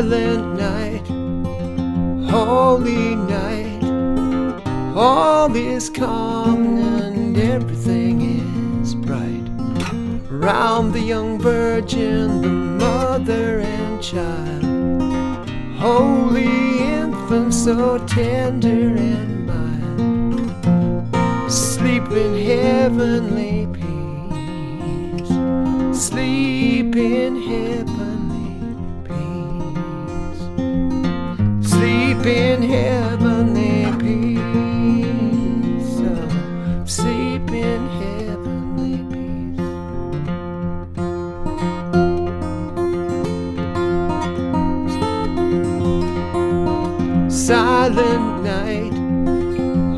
silent night, holy night. All is calm and everything is bright. Round the young virgin, the mother and child. Holy infant, so tender and mild. Sleep in heavenly peace. Sleep in heaven. Sleep in heavenly peace. Oh, sleep in heavenly peace. Silent night,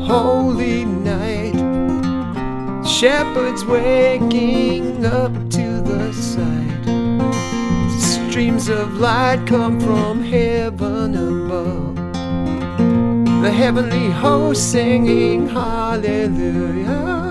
holy night. Shepherds waking up to the sight. Streams of light come from heaven above. The heavenly host singing hallelujah,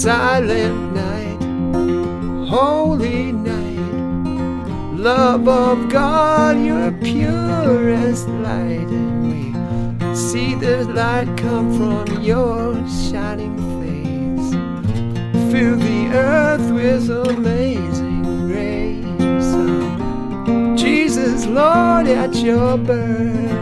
Silent night, holy night, love of God, you're light, and we see the light come from your shining face. Fill the earth with amazing grace. Jesus, Lord, at your birth.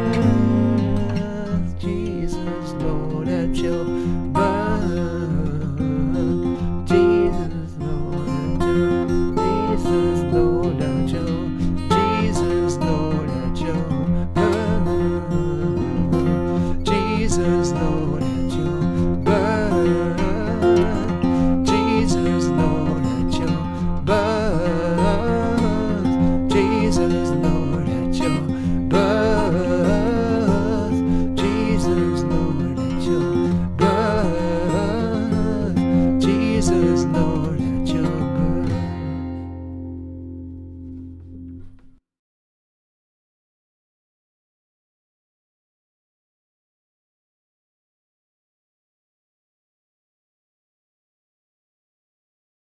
Jesus, Lord.